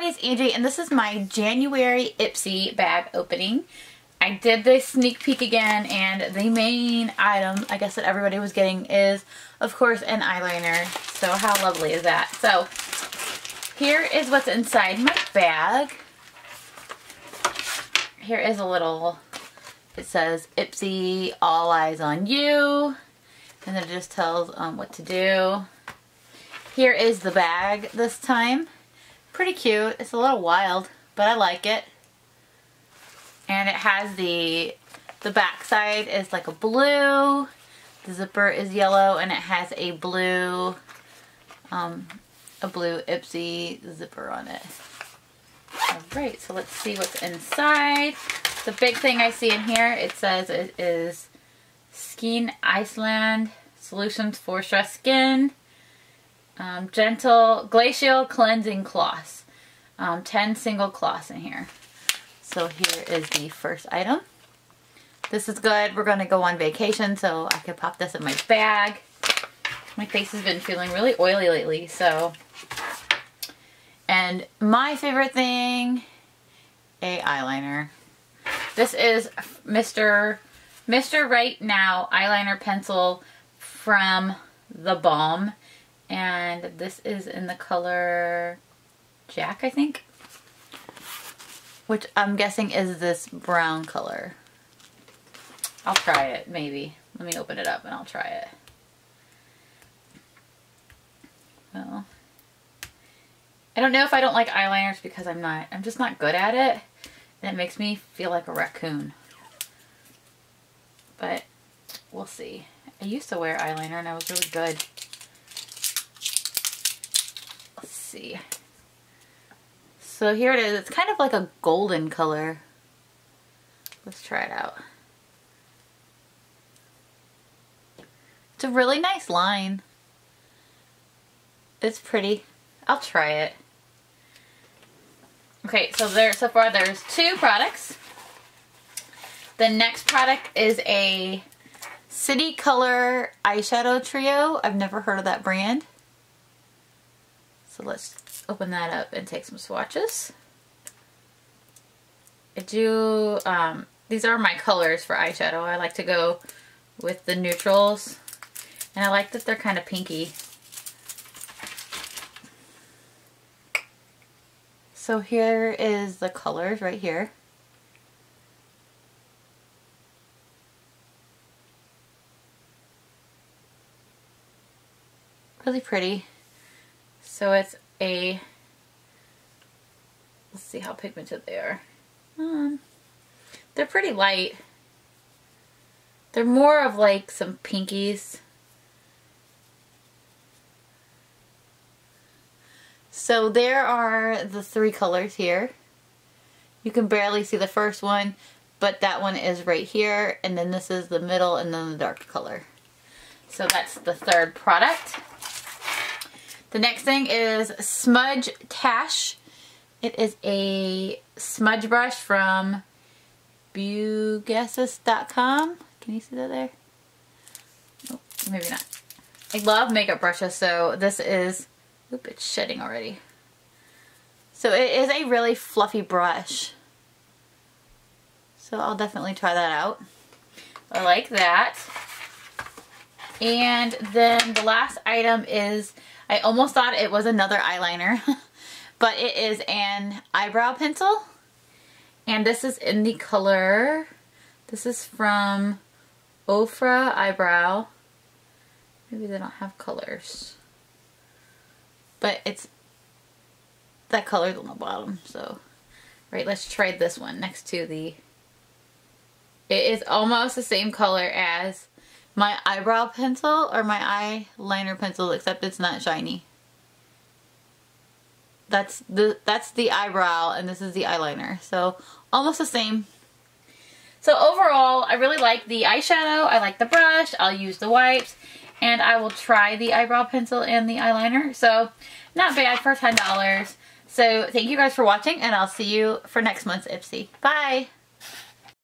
everybody, it's Angie and this is my January Ipsy bag opening. I did this sneak peek again and the main item I guess that everybody was getting is of course an eyeliner. So how lovely is that? So here is what's inside my bag. Here is a little, it says Ipsy all eyes on you and then it just tells um, what to do. Here is the bag this time. Pretty cute. It's a little wild, but I like it. And it has the, the back side is like a blue. The zipper is yellow and it has a blue, um, a blue Ipsy zipper on it. Alright, so let's see what's inside. The big thing I see in here, it says it is Skyn Iceland Solutions for Stress Skin. Um, gentle glacial cleansing cloths. Um, 10 single cloths in here. So here is the first item. This is good. We're going to go on vacation, so I could pop this in my bag. My face has been feeling really oily lately, so. And my favorite thing, a eyeliner. This is Mr. Mr. Write Now eyeliner pencil from The Balm and this is in the color Jack, I think. Which I'm guessing is this brown color. I'll try it, maybe. Let me open it up and I'll try it. Well, I don't know if I don't like eyeliners because I'm not, I'm just not good at it. And it makes me feel like a raccoon. But we'll see. I used to wear eyeliner and I was really good. See. So here it is. It's kind of like a golden color. Let's try it out. It's a really nice line. It's pretty. I'll try it. Okay, so there so far there's two products. The next product is a City Color eyeshadow trio. I've never heard of that brand. So let's open that up and take some swatches. I do, um, these are my colors for eyeshadow. I like to go with the neutrals. And I like that they're kind of pinky. So here is the colors right here. Really pretty. So it's a, let's see how pigmented they are. Um, they're pretty light. They're more of like some pinkies. So there are the three colors here. You can barely see the first one, but that one is right here, and then this is the middle, and then the dark color. So that's the third product. The next thing is Smudge Tash. It is a smudge brush from Bugasis.com. Can you see that there? Oh, maybe not. I love makeup brushes, so this is, oop, it's shedding already. So it is a really fluffy brush. So I'll definitely try that out. I like that. And then the last item is I almost thought it was another eyeliner, but it is an eyebrow pencil. And this is in the color, this is from Ofra Eyebrow. Maybe they don't have colors. But it's, that color's on the bottom, so. Right, let's try this one next to the, it is almost the same color as my eyebrow pencil or my eyeliner pencil except it's not shiny. That's the that's the eyebrow and this is the eyeliner. So almost the same. So overall, I really like the eyeshadow. I like the brush. I'll use the wipes. And I will try the eyebrow pencil and the eyeliner. So not bad for $10. So thank you guys for watching and I'll see you for next month's Ipsy. Bye!